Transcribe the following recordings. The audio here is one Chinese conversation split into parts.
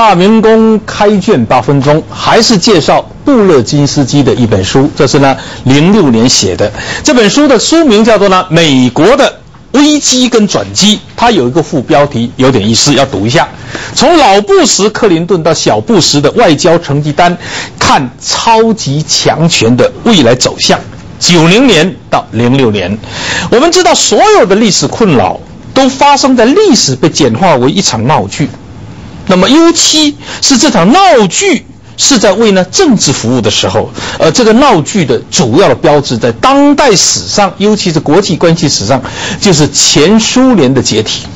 大明宫开卷八分钟，还是介绍布勒金斯基的一本书。这是呢，零六年写的。这本书的书名叫做呢《美国的危机跟转机》，它有一个副标题，有点意思，要读一下：从老布什、克林顿到小布什的外交成绩单，看超级强权的未来走向。九零年到零六年，我们知道所有的历史困扰都发生在历史被简化为一场闹剧。那么，尤其是这场闹剧是在为呢政治服务的时候，而这个闹剧的主要的标志，在当代史上，尤其是国际关系史上，就是前苏联的解体。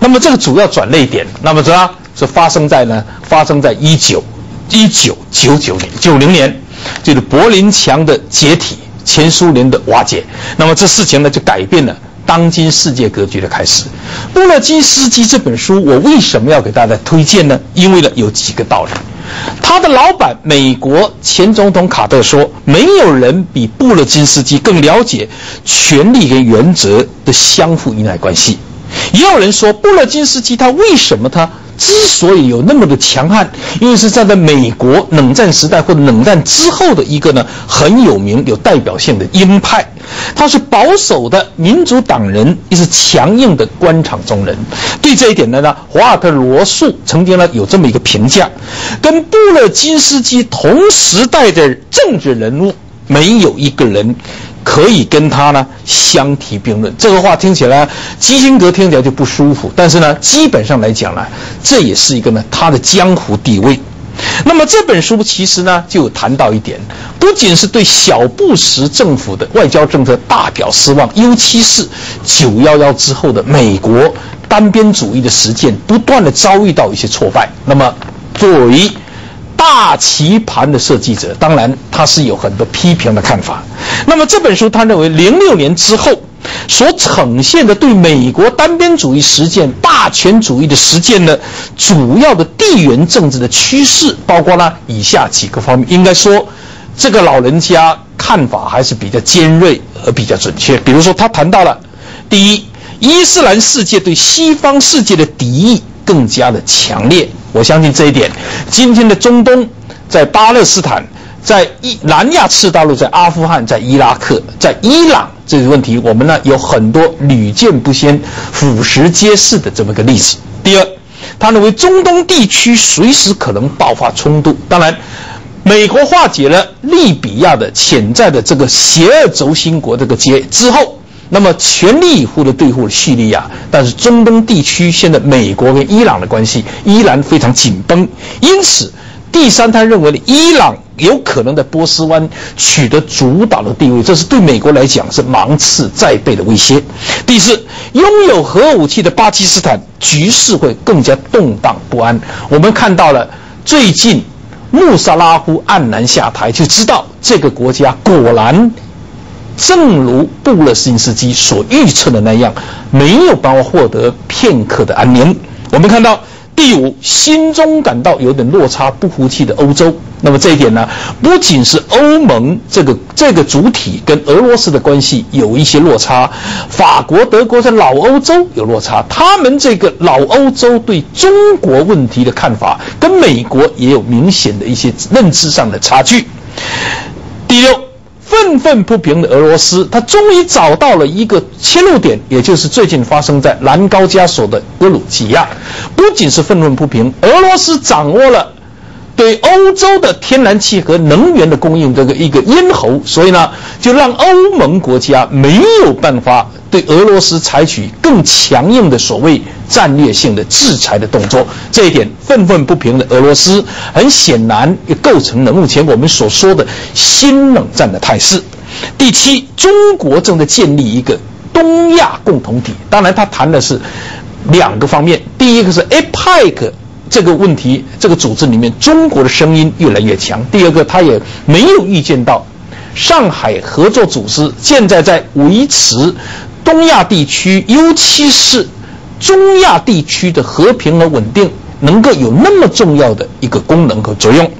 那么，这个主要转捩点，那么么是发生在呢？发生在一九一九九九年九零年，就是柏林墙的解体，前苏联的瓦解。那么，这事情呢，就改变了。当今世界格局的开始，布勒金斯基这本书，我为什么要给大家推荐呢？因为呢，有几个道理。他的老板美国前总统卡特说，没有人比布勒金斯基更了解权力跟原则的相互依赖关系。也有人说，布勒金斯基他为什么他？之所以有那么的强悍，因为是站在美国冷战时代或者冷战之后的一个呢很有名、有代表性的鹰派，他是保守的民主党人，也是强硬的官场中人。对这一点呢，呢华尔特罗素曾经呢有这么一个评价：跟布勒金斯基同时代的政治人物，没有一个人。可以跟他呢相提并论，这个话听起来基辛格听起来就不舒服。但是呢，基本上来讲呢，这也是一个呢他的江湖地位。那么这本书其实呢就谈到一点，不仅是对小布什政府的外交政策大表失望，尤其是九幺幺之后的美国单边主义的实践不断的遭遇到一些挫败。那么作为大棋盘的设计者，当然他是有很多批评的看法。那么这本书，他认为零六年之后所呈现的对美国单边主义实践、霸权主义的实践的主要的地缘政治的趋势，包括了以下几个方面。应该说，这个老人家看法还是比较尖锐和比较准确。比如说，他谈到了第一，伊斯兰世界对西方世界的敌意更加的强烈。我相信这一点，今天的中东，在巴勒斯坦，在伊南亚次大陆，在阿富汗，在伊拉克，在伊朗这个问题，我们呢有很多屡见不鲜、俯拾皆是的这么个例子。第二，他认为中东地区随时可能爆发冲突。当然，美国化解了利比亚的潜在的这个邪恶轴心国这个结之后。那么全力以赴的对付叙利亚，但是中东地区现在美国跟伊朗的关系依然非常紧绷，因此第三他认为，伊朗有可能在波斯湾取得主导的地位，这是对美国来讲是芒刺在背的威胁。第四，拥有核武器的巴基斯坦局势会更加动荡不安。我们看到了最近穆萨拉夫黯然下台，就知道这个国家果然。正如布勒金斯基所预测的那样，没有办法获得片刻的安宁。我们看到第五，心中感到有点落差、不服气的欧洲。那么这一点呢，不仅是欧盟这个这个主体跟俄罗斯的关系有一些落差，法国、德国在老欧洲有落差，他们这个老欧洲对中国问题的看法跟美国也有明显的一些认知上的差距。第六。愤愤不平的俄罗斯，他终于找到了一个切入点，也就是最近发生在南高加索的格鲁吉亚。不仅是愤愤不平，俄罗斯掌握了。对欧洲的天然气和能源的供应这个一个咽喉，所以呢，就让欧盟国家没有办法对俄罗斯采取更强硬的所谓战略性的制裁的动作。这一点愤愤不平的俄罗斯，很显然也构成了目前我们所说的新冷战的态势。第七，中国正在建立一个东亚共同体，当然他谈的是两个方面，第一个是 APEC。这个问题，这个组织里面，中国的声音越来越强。第二个，他也没有预见到上海合作组织现在在维持东亚地区，尤其是中亚地区的和平和稳定，能够有那么重要的一个功能和作用。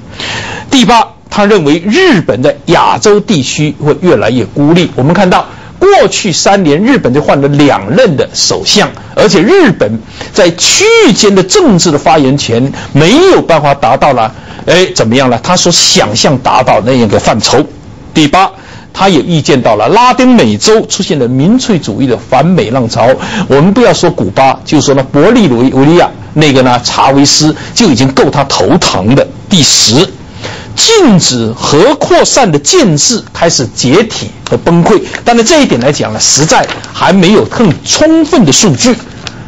第八，他认为日本在亚洲地区会越来越孤立。我们看到过去三年日本就换了两任的首相，而且日本在区域间的政治的发言权没有办法达到了，哎，怎么样呢？他所想象达到那样的范畴。第八。他也预见到了拉丁美洲出现了民粹主义的反美浪潮。我们不要说古巴，就说呢，伯利维维利亚那个呢，查韦斯就已经够他头疼的。第十，禁止核扩散的建制开始解体和崩溃。但是这一点来讲呢，实在还没有更充分的数据。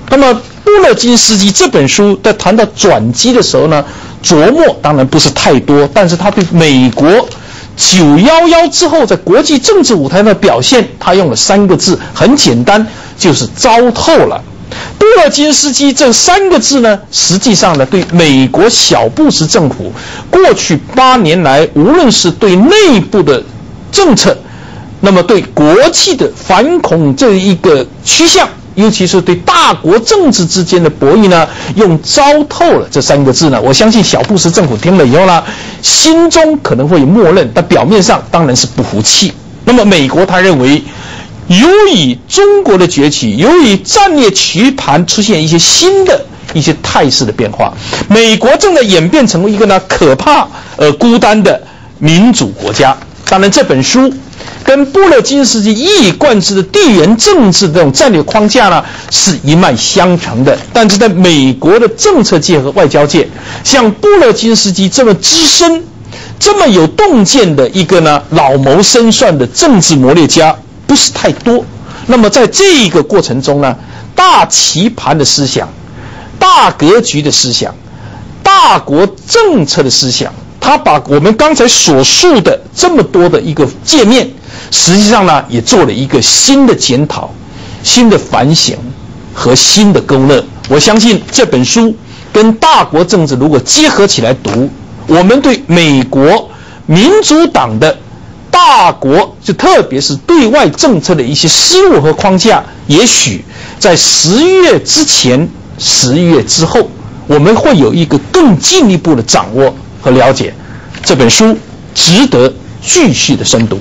那么布勒金斯基这本书在谈到转机的时候呢，琢磨当然不是太多，但是他对美国。九幺幺之后，在国际政治舞台上的表现，他用了三个字，很简单，就是糟透了。布尔金斯基这三个字呢，实际上呢，对美国小布什政府过去八年来，无论是对内部的政策，那么对国际的反恐这一个趋向。尤其是对大国政治之间的博弈呢，用“糟透了”这三个字呢，我相信小布什政府听了以后呢，心中可能会默认，但表面上当然是不服气。那么美国他认为，由于中国的崛起，由于战略棋盘出现一些新的一些态势的变化，美国正在演变成为一个呢可怕而孤单的民主国家。当然这本书。跟布勒金斯基一以贯之的地缘政治这种战略框架呢，是一脉相承的。但是在美国的政策界和外交界，像布勒金斯基这么资深、这么有洞见的一个呢老谋深算的政治谋略家不是太多。那么在这个过程中呢，大棋盘的思想、大格局的思想、大国政策的思想，他把我们刚才所述的这么多的一个界面。实际上呢，也做了一个新的检讨、新的反省和新的勾勒。我相信这本书跟大国政治如果结合起来读，我们对美国民主党的大国，就特别是对外政策的一些思路和框架，也许在十一月之前、十一月之后，我们会有一个更进一步的掌握和了解。这本书值得继续的深读。